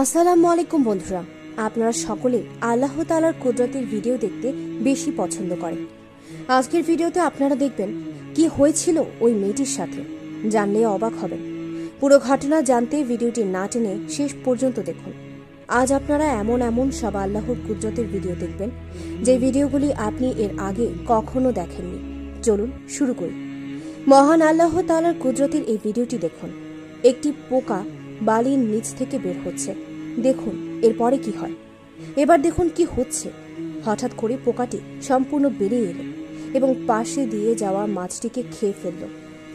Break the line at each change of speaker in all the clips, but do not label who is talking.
আসসালামু আলাইকুম বন্ধুরা। আপনারা সকলে আল্লাহ তালার কুদরতের ভিডিও দেখতে বেশি পছন্দ করেন। আজকের ভিডিওতে আপনারা দেখবেন কি হয়েছিল ওই মেয়েটির সাথে। জানলে অবাক হবেন। পুরো ঘটনা জানতে ভিডিওটি না টেনে শেষ পর্যন্ত দেখুন। আজ আপনারা এমন এমন সব আল্লাহর কুদরতের ভিডিও দেখবেন, যে ভিডিওগুলি আপনি এর আগে কখনো দেখেননি। চলুন শুরু করি। মহান আল্লাহ তালার কুদরতের এই ভিডিওটি দেখুন। একটি পোকা বালির নিচ থেকে বের হচ্ছে। দেখুন, এরপরে কি হয়? এবার দেখুন কি হচ্ছে। হঠাৎ করে পোকাটি সম্পূর্ণ বেরিয়ে এলো এবং পাশে দিয়ে যাওয়া মাছটিকে খেয়ে ফেলল।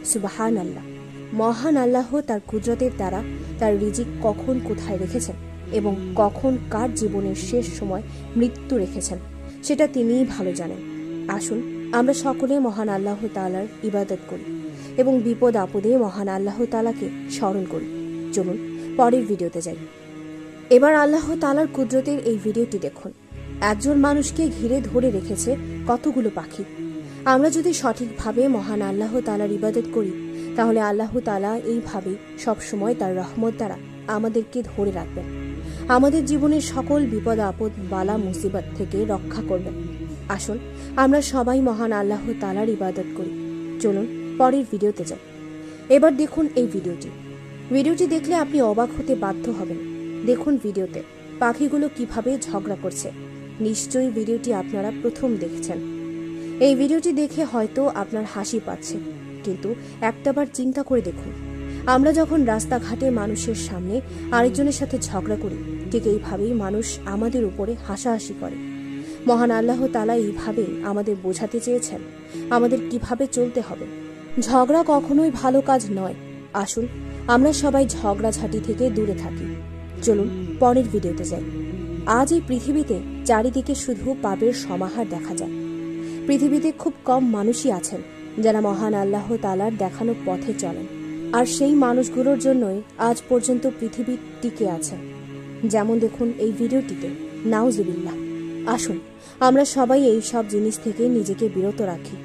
সুবাহান আল্লাহ মহান আল্লাহ তার কুদরতের দ্বারা তার রিজিক কখন কোথায় রেখেছেন এবং কখন কার জীবনের শেষ সময় মৃত্যু রেখেছেন, সেটা তিনিই ভালো জানেন। আসুন, আমরা সকলে মহান আল্লাহ তালার ইবাদত করি এবং বিপদ আপদে মহান আল্লাহ তালাকে স্মরণ করি। চলুন, পরের ভিডিওতে যাই। এবার আল্লাহ তালার কুদরতের এই ভিডিওটি দেখুন। একজন মানুষকে ঘিরে ধরে রেখেছে কতগুলো পাখি। আমরা যদি সঠিকভাবে মহান আল্লাহ তালার ইবাদত করি, তাহলে আল্লাহ তালা এইভাবে সবসময় তার রহমত দ্বারা আমাদেরকে ধরে রাখবেন। আমাদের জীবনের সকল বিপদ, আপদ, বালা, মুসিবত থেকে রক্ষা করবেন। আসুন, আমরা সবাই মহান আল্লাহ তালার ইবাদত করি। চলুন, পরের ভিডিওতে যাই। এবার দেখুন এই ভিডিওটি। ভিডিওটি দেখলে আপনি অবাক হতে বাধ্য হবেন। দেখুন ভিডিওতে, পাখিগুলো কীভাবে ঝগড়া করছে। নিশ্চয়ই ভিডিওটি আপনারা প্রথম দেখেছেন। এই ভিডিওটি দেখে হয়তো আপনার হাসি পাচ্ছে, কিন্তু একটাবার চিন্তা করে দেখুন। আমরা যখন রাস্তাঘাটে মানুষের সামনে আরেকজনের সাথে ঝগড়া করি, ঠিক এইভাবেই মানুষ আমাদের উপরে হাসাহাসি করে। মহান আল্লাহ তালা এইভাবে আমাদের বোঝাতে চেয়েছেন, আমাদের কীভাবে চলতে হবে। ঝগড়া কখনোই ভালো কাজ নয়। আসুন আমরা সবাই ঝগড়াঝাটি থেকে দূরে থাকি। চলুন, পরের ভিডিওতে যাই। আজ এই পৃথিবীতে চারিদিকে শুধু পাপের সমাহার দেখা যায়। পৃথিবীতে খুব কম মানুষই আছেন, যারা মহান আল্লাহ তালার দেখানো পথে চলেন। আর সেই মানুষগুলোর জন্যই আজ পর্যন্ত পৃথিবী টিকে আছে। যেমন দেখুন এই ভিডিওটিতে, নাউজুবিল্লাহ। আসুন, আমরা সবাই এই সব জিনিস থেকে নিজেকে বিরত রাখি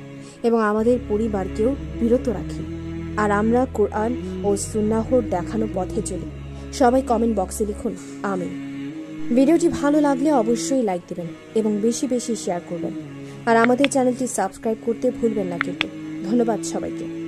এবং আমাদের পরিবারকেও বিরত রাখি। আর আমরা কোরআন ও সুন্নাহর দেখানো পথে চলি। সবাই কমেন্ট বক্সে লিখুন আমি ভিডিওটি ভালো লাগলে অবশ্যই লাইক দেবেন এবং বেশি বেশি শেয়ার করবেন। আর আমাদের চ্যানেলটি সাবস্ক্রাইব করতে ভুলবেন না কিন্তু। ধন্যবাদ সবাইকে।